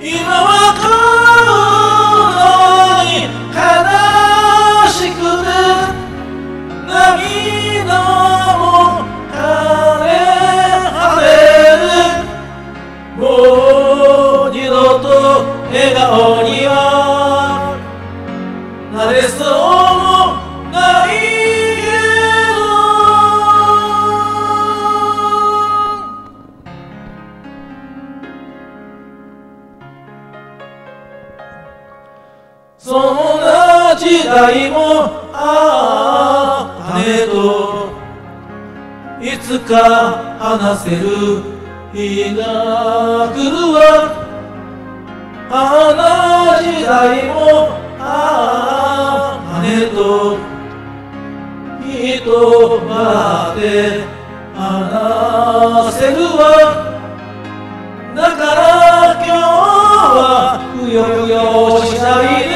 今はこのに悲しくて涙も枯れ果てるもう二度と笑顔にはなれそうそんな時代もああ姉といつか話せる日が来るわあの時代もああ姉と人まで話せるわだから今日はくよくよしないで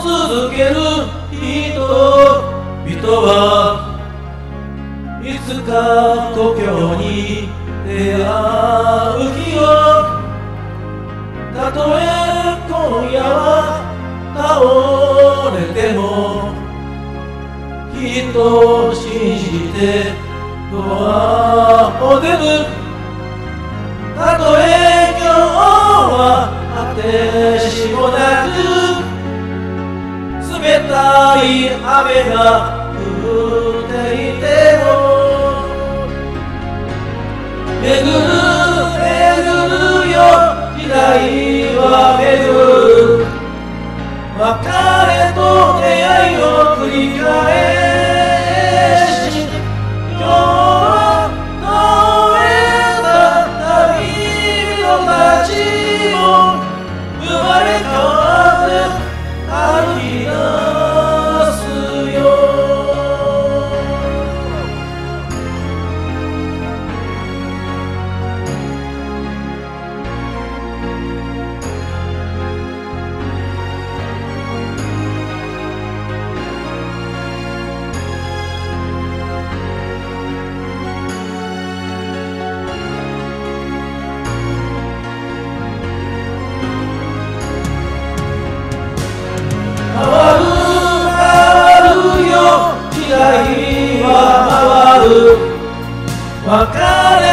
続ける人々はいつか故郷に出会う日をたとえ今夜は倒れてもきっと信じてドアを出る。たとえ今日は果てしもなくい雨が降っていても巡る巡るよ時代は巡るは回る別れ